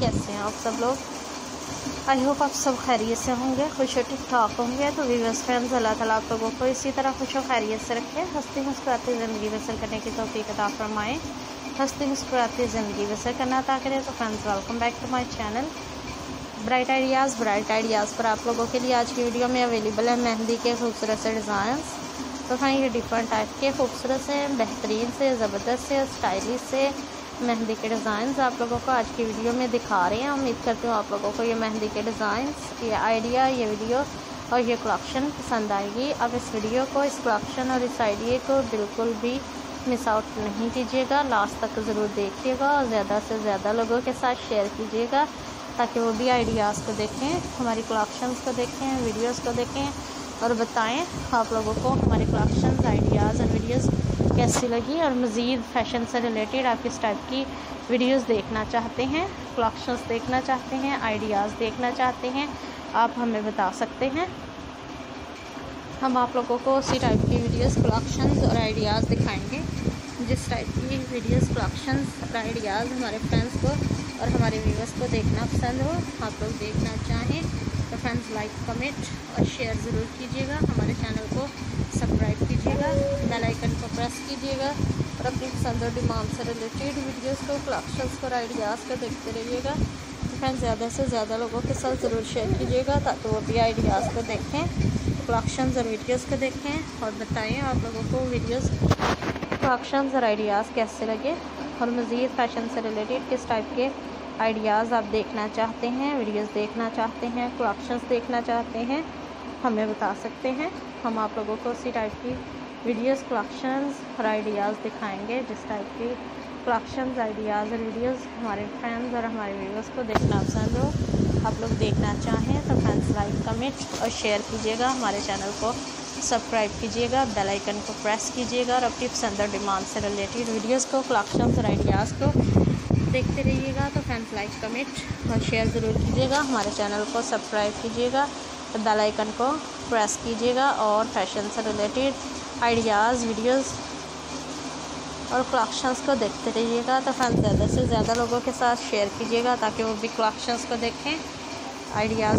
कैसे हैं आप सब लोग? आई होप आप सब खैरियत से होंगे, खुश और ठीक ठाक होंगे। तो वीवर्स फ्रेंड्स अल्लाह ताला आप लोगों को इसी तरह खुश और खैरियत से रखें। हंसती मुस्कुराती ज़िंदगी बसर करने की तोफ़ी अदा फरमाएँ। हंसती मुस्कुराती ज़िंदगी बसर करना अता करें। तो friends welcome back to my channel bright ideas bright ideas पर आप लोगों के लिए आज की वीडियो में अवेलेबल है मेहंदी के खूबसूरत से डिज़ाइन तो फ्रेंड ये डिफरेंट टाइप के खूबसूरत से, बेहतरीन से, ज़बरदस्त से स्टाइलिश से मेहंदी के डिज़ाइन आप लोगों को आज की वीडियो में दिखा रहे हैं। उम्मीद करती हूँ आप लोगों को ये मेहंदी के डिज़ाइन ये आइडिया ये वीडियो और ये कलेक्शन पसंद आएगी। अब इस वीडियो को, इस कलेक्शन और इस आइडिया को बिल्कुल भी मिस आउट नहीं कीजिएगा। लास्ट तक ज़रूर देखिएगा और ज़्यादा से ज़्यादा लोगों के साथ शेयर कीजिएगा ताकि वो भी आइडियाज़ को देखें, हमारी कलेक्शंस को देखें वीडियोस को देखें और बताएँ आप लोगों को हमारे कलेक्शन आइडियाज़ और वीडियोस कैसी लगी और मज़ीद फ़ैशन से रिलेटेड आप इस टाइप की वीडियोस देखना चाहते हैं कलेक्शंस देखना चाहते हैं आइडियाज़ देखना चाहते हैं, आप हमें बता सकते हैं। हम आप लोगों को उसी टाइप की वीडियोस कलेक्शंस और आइडियाज़ दिखाएँगे। जिस टाइप की वीडियोस कलेक्शंस और आइडियाज़ हमारे फ्रेंड्स को और हमारे व्यूवर्स को देखना पसंद हो, आप लोग देखना चाहें। तो फ्रेंड्स लाइक कमेंट और शेयर ज़रूर कीजिएगा। हमारे चैनल को सब्सक्राइब कीजिएगा। बेल आइकन को प्रेस कीजिएगा। और अपनी पसंद और डिमांड से रिलेटेड वीडियोस को कलेक्शंस और आइडियाज़ को देखते रहिएगा। तो फ्रेंड्स ज़्यादा से ज़्यादा लोगों के साथ ज़रूर शेयर कीजिएगा, ताकि वो भी आइडियाज़ को देखें कलेक्शंस और वीडियोज़ को देखें। और बताएँ आप लोगों को वीडियोज़ कलेक्शंस और आइडियाज़ कैसे लगे, और मज़ीद फ़ैशन से रिलेटेड किस टाइप के आइडियाज़ आप देखना चाहते हैं वीडियोस देखना चाहते हैं कलेक्शंस देखना चाहते हैं, हमें बता सकते हैं। हम आप लोगों को उसी टाइप की वीडियोस कलेक्शंस और आइडियाज़ दिखाएँगे, जिस टाइप की कलेक्शंस आइडियाज़ और वीडियोस हमारे फ्रेंड्स और हमारे व्यूवर्स को देखना पसंद हो। आप लोग देखना चाहें तो फ्रेंड्स लाइक कमेंट और शेयर कीजिएगा। हमारे चैनल को सब्सक्राइब कीजिएगा बेल आइकन को प्रेस कीजिएगा और अपनी पसंद और डिमांड से रिलेटेड वीडियोस को कलेक्शंस और आइडियाज़ को देखते रहिएगा तो फ्रेंड्स लाइक कमेंट और शेयर ज़रूर कीजिएगा। हमारे चैनल को सब्सक्राइब कीजिएगा बेल आइकन को प्रेस कीजिएगा, और फ़ैशन से रिलेटेड आइडियाज़ वीडियोस और कलेक्शंस को देखते रहिएगा तो फ्रेंड्स ज़्यादा से ज़्यादा लोगों के साथ शेयर कीजिएगा, ताकि वो भी कलेक्शंस को देखें आइडियाज़